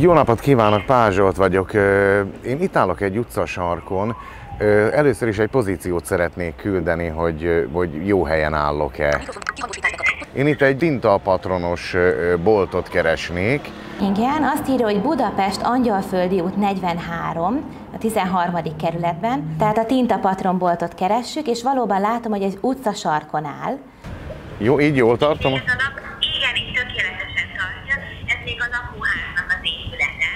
Jó napot kívánok, Pázsolt vagyok. Én itt állok egy utcasarkon. Először is egy pozíciót szeretnék küldeni, hogy, hogy jó helyen állok-e. Én itt egy Dinta patronos boltot keresnék. Igen, azt írja, hogy Budapest Angyalföldi út 43, a 13. kerületben. Tehát a Tinta Patronboltot keressük, és valóban látom, hogy egy utca sarkon áll. Jó, így jól tartom? Igen, így tökéletesen tartja. Ez még a lakóháznak az épülete.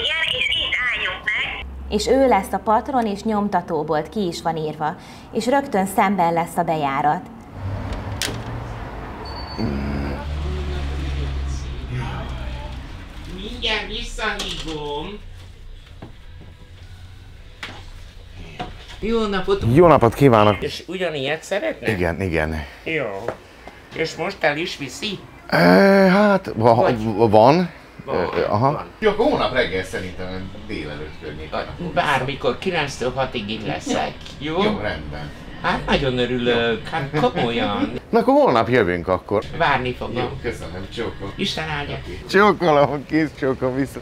Igen, és itt álljunk meg. És ő lesz a patron, és nyomtatóbolt, ki is van írva. És rögtön szemben lesz a bejárat. Mindjárt visszahívom. Jó napot! Jó napot kívánok! És ugyanilyet szeretne? Igen, igen. Jó. És most el is viszi? E, hát, van. Van, Ö, Aha. van. Jó, akkor holnap reggel szerintem délelőtt környékén. Bármikor 9-től 6-ig itt leszek. Jó? Jó, rendben. Hát nagyon örülök. Hát komolyan. Na akkor holnap jövünk akkor. Várni fogom. köszönöm, csókom. Isten áldja. Csókolom, kész csókom vissza.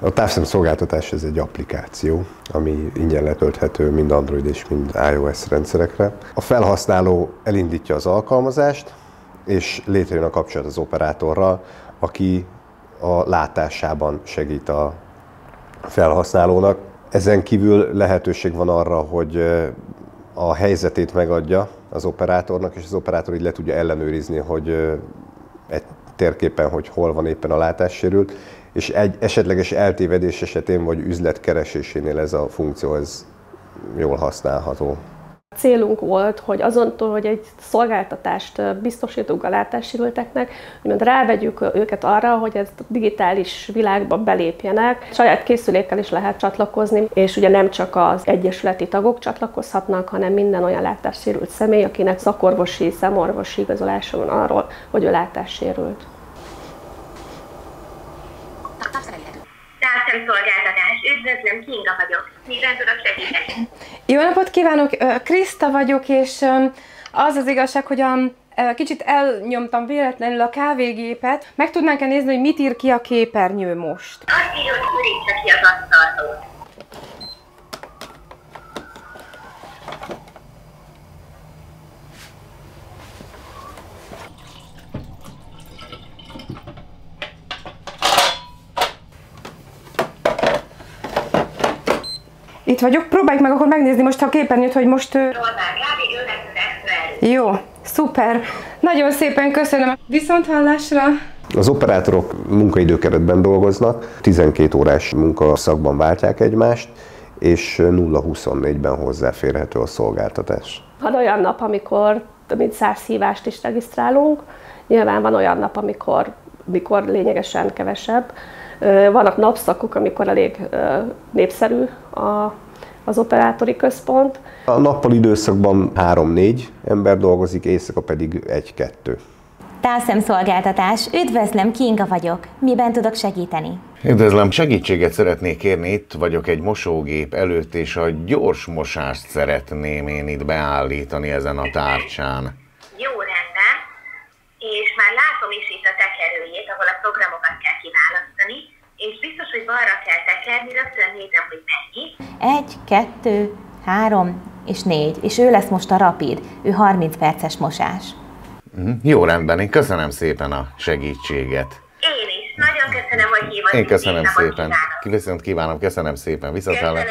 A távszem szolgáltatás ez egy applikáció, ami ingyen letölthető mind Android és mind iOS rendszerekre. A felhasználó elindítja az alkalmazást, és létrejön a kapcsolat az operátorral, aki a látásában segít a felhasználónak. Ezen kívül lehetőség van arra, hogy a helyzetét megadja az operátornak, és az operátor így le tudja ellenőrizni, hogy egy térképen, hogy hol van éppen a látássérült, és egy esetleges eltévedés esetén vagy üzlet keresésénél ez a funkció ez jól használható. Célunk volt, hogy azontól, hogy egy szolgáltatást biztosítunk a látássérülteknek, úgymond rávegyük őket arra, hogy ezt a digitális világba belépjenek. Saját készülékkel is lehet csatlakozni, és ugye nem csak az egyesületi tagok csatlakozhatnak, hanem minden olyan látássérült személy, akinek szakorvosi, szemorvosi igazolása van arról, hogy ő látássérült. Távszemszolgáltatás. Üdvözlöm, Kinga vagyok. Miben tudok segíteni? Jó napot kívánok! Kriszta vagyok, és az az igazság, hogy a, kicsit elnyomtam véletlenül a kávégépet. Meg tudnánk-e nézni, hogy mit ír ki a képernyő most? Azt írja, hogy ki az asztaltót. Itt vagyok, próbáljuk meg akkor megnézni most a képernyőt, hogy most... Gábi, ő jó, szuper! Nagyon szépen köszönöm! Viszont hallásra! Az operátorok munkaidőkeretben dolgoznak, 12 órás munkaszakban váltják egymást, és 0-24-ben hozzáférhető a szolgáltatás. Van olyan nap, amikor több mint száz hívást is regisztrálunk, nyilván van olyan nap, amikor, amikor lényegesen kevesebb. Vannak napszakok, amikor elég népszerű a, az operátori központ. A nappal időszakban 3-4 ember dolgozik, éjszaka pedig 1-2. Távszemszolgáltatás. Üdvözlöm, Kinga vagyok. Miben tudok segíteni? Üdvözlöm, segítséget szeretnék kérni, itt vagyok egy mosógép előtt, és a gyors mosást szeretném én itt beállítani ezen a tárcsán. Jó rendben. És már látom is itt a tekerőjét, ahol a programokat kell kiválasztani, és biztos, hogy balra kell tekerni, rögtön nézem, hogy mennyi. Egy, kettő, három és négy. És ő lesz most a rapid. Ő 30 perces mosás. Mhm. Jó rendben, én köszönöm szépen a segítséget. Én is. Nagyon köszönöm, hogy hívott. Én köszönöm szépen. kívánok. Viszont kívánom, köszönöm szépen. Viszont Köszönöm.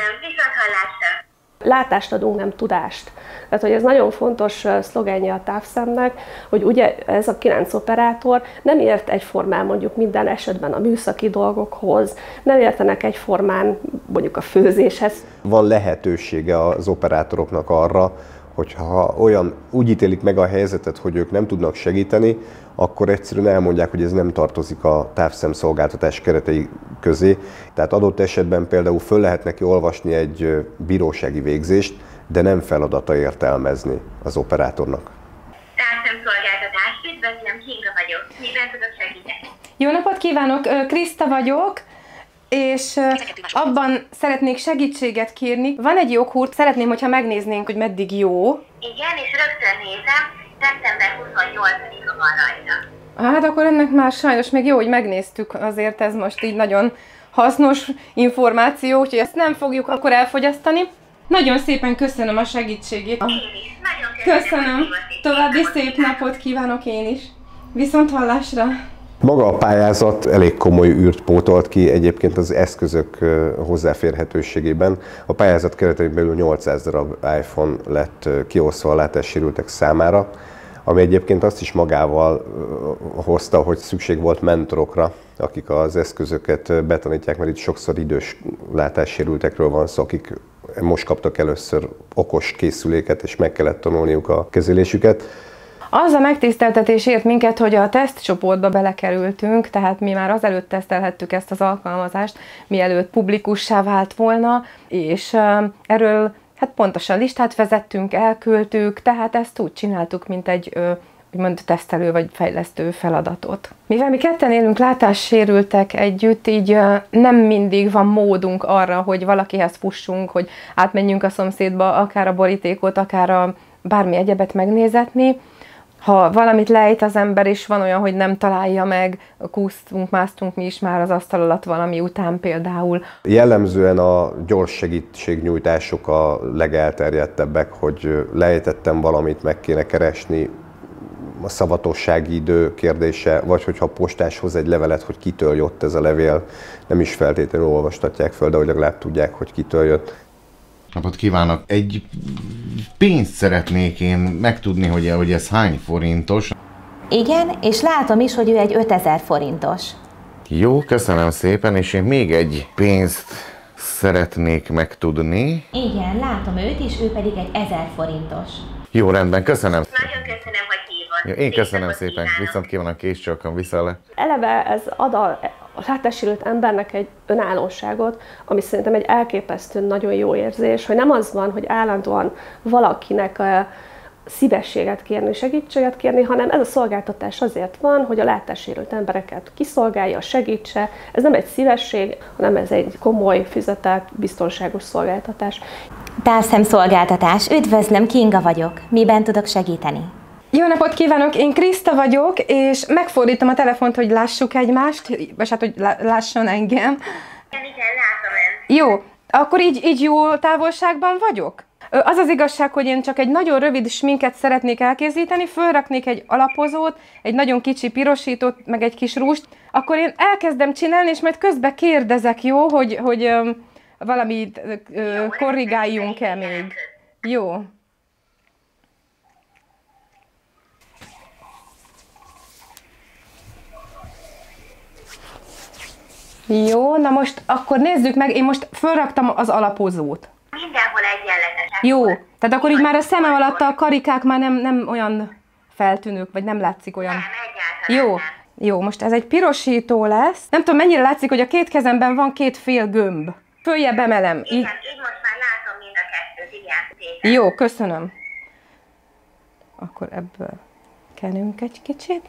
Látást adunk, nem tudást. Tehát, hogy ez nagyon fontos szlogenje a távszemnek, hogy ugye ez a kilenc operátor nem ért egyformán mondjuk minden esetben a műszaki dolgokhoz, nem értenek egyformán mondjuk a főzéshez. Van lehetősége az operátoroknak arra, hogyha olyan úgy ítélik meg a helyzetet, hogy ők nem tudnak segíteni, akkor egyszerűen elmondják, hogy ez nem tartozik a távszemszolgáltatás keretei közé. Tehát adott esetben például föl lehet neki olvasni egy bírósági végzést, de nem feladata értelmezni az operátornak. Társadalomszolgáltatás. Üdvözlöm, Kinga vagyok. Miben tudok segíteni? Jó napot kívánok! Kriszta vagyok, és abban szeretnék segítséget kérni. Van egy joghurt, szeretném, hogyha megnéznénk, hogy meddig jó. Igen, és rögtön nézem. Szeptember 28-a van rajta. Hát akkor ennek már sajnos még jó, hogy megnéztük, azért ez most így nagyon hasznos információ, úgyhogy ezt nem fogjuk akkor elfogyasztani. Nagyon szépen köszönöm a segítségét. Én is. Nagyon Köszönöm. További szép napot kívánok én is. Viszont hallásra. Maga a pályázat elég komoly űrt pótolt ki egyébként az eszközök hozzáférhetőségében. A pályázat keretein belül 800 darab iPhone lett kiosztva a látássérültek számára, ami egyébként azt is magával hozta, hogy szükség volt mentorokra, akik az eszközöket betanítják, mert itt sokszor idős látássérültekről van szó, akik most kaptak először okos készüléket, és meg kellett tanulniuk a kezelésüket. Az a megtiszteltetés ért minket, hogy a tesztcsoportba belekerültünk, tehát mi már azelőtt tesztelhettük ezt az alkalmazást, mielőtt publikussá vált volna, és erről hát pontosan listát vezettünk, elküldtük, tehát ezt úgy csináltuk, mint egy ö, úgymond tesztelő vagy fejlesztő feladatot. Mivel mi ketten élünk látássérültek együtt, így nem mindig van módunk arra, hogy valakihez fussunk, hogy átmenjünk a szomszédba, akár a borítékot, akár a bármi egyebet megnézetni. Ha valamit lejt az ember, és van olyan, hogy nem találja meg, kúsztunk, másztunk mi is már az asztal alatt valami után például. Jellemzően a gyors segítségnyújtások a legelterjedtebbek, hogy lejtettem valamit, meg kéne keresni, a szavatossági idő kérdése, vagy hogyha postás hoz egy levelet, hogy kitől jött ez a levél, nem is feltétlenül olvastatják föl, de hogy legalább tudják, hogy kitől jött. Napot kívánok! Egy pénzt szeretnék én megtudni, hogy, hogy ez hány forintos. Igen, és látom is, hogy ő egy 5000 forintos. Jó, köszönöm szépen, és én még egy pénzt szeretnék megtudni. Igen, látom őt is, ő pedig egy 1000 forintos. Jó, rendben, köszönöm. Nagyon köszönöm, hogy hívott. Jó, én köszönöm szépen, kívánok. viszont kívánom kés csókom, vissza le. Eleve ez ad a, a látássérült embernek egy önállóságot, ami szerintem egy elképesztő nagyon jó érzés, hogy nem az van, hogy állandóan valakinek a szívességet kérni, segítséget kérni, hanem ez a szolgáltatás azért van, hogy a látássérült embereket kiszolgálja, segítse. Ez nem egy szívesség, hanem ez egy komoly, fizetett, biztonságos szolgáltatás. Távszemszolgáltatás. Üdvözlöm, Kinga vagyok. Miben tudok segíteni? Jó napot kívánok, én Kriszta vagyok, és megfordítom a telefont, hogy lássuk egymást, vagy hát, hogy lá- lásson engem. Igen, igen, látom ön. Jó, akkor így, így jó távolságban vagyok? Az az igazság, hogy én csak egy nagyon rövid sminket szeretnék elkészíteni, fölraknék egy alapozót, egy nagyon kicsi pirosítót, meg egy kis rúst, akkor én elkezdem csinálni, és majd közben kérdezek, jó, hogy, hogy valamit korrigáljunk-e még. Jó. Jó, na most akkor nézzük meg, én most fölraktam az alapozót. Mindenhol egyenletesen. Jó, tehát akkor így már a szemem alatt a karikák már nem, nem olyan feltűnők, vagy nem látszik olyan. Nem, egyáltalán Jó, nem. jó, most ez egy pirosító lesz. Nem tudom, mennyire látszik, hogy a két kezemben van két fél gömb. Följebb emelem. Így. Igen, így most már látom mind a kettőt, igen. Szépen. Jó, köszönöm. Akkor ebből kenünk egy kicsit.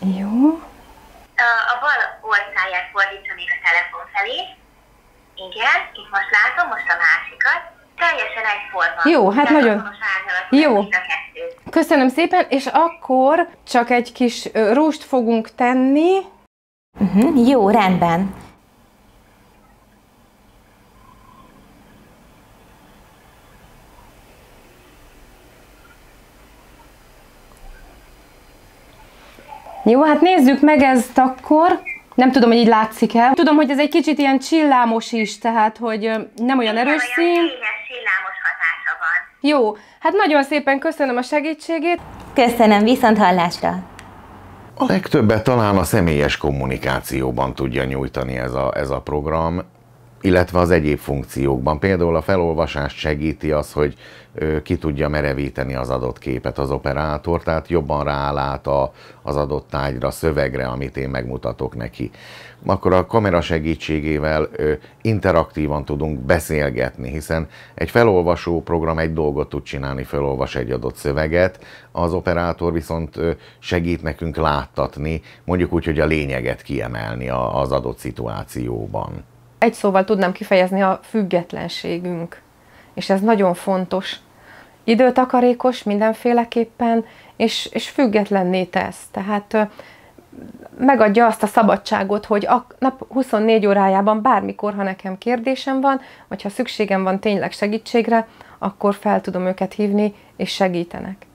Jó. A bal orcáját fordítsa még a telefon felé. Igen, itt most látom, most a másikat. Teljesen egyforma. Jó, hát Tehát nagyon- Jó. Köszönöm szépen, és akkor csak egy kis rúst fogunk tenni. Uh-huh, jó, rendben. Jó, hát nézzük meg ezt akkor. Nem tudom, hogy így látszik el. Tudom, hogy ez egy kicsit ilyen csillámos is, tehát hogy nem olyan erős szín. Olyan fényes, sillámos hatása van. Jó, hát nagyon szépen köszönöm a segítségét. Köszönöm, viszont hallásra. A legtöbbet talán a személyes kommunikációban tudja nyújtani ez a, ez a program. Illetve az egyéb funkciókban. Például a felolvasást segíti az, hogy ki tudja merevíteni az adott képet az operátor, tehát jobban rálát a, az adott tájra, szövegre, amit én megmutatok neki. Akkor a kamera segítségével interaktívan tudunk beszélgetni, hiszen egy felolvasó program egy dolgot tud csinálni, felolvas egy adott szöveget, az operátor viszont segít nekünk láttatni, mondjuk úgy, hogy a lényeget kiemelni az adott szituációban egy szóval tudnám kifejezni a függetlenségünk. És ez nagyon fontos. Időtakarékos mindenféleképpen, és, és függetlenné tesz. Tehát megadja azt a szabadságot, hogy a nap 24 órájában bármikor, ha nekem kérdésem van, vagy ha szükségem van tényleg segítségre, akkor fel tudom őket hívni, és segítenek.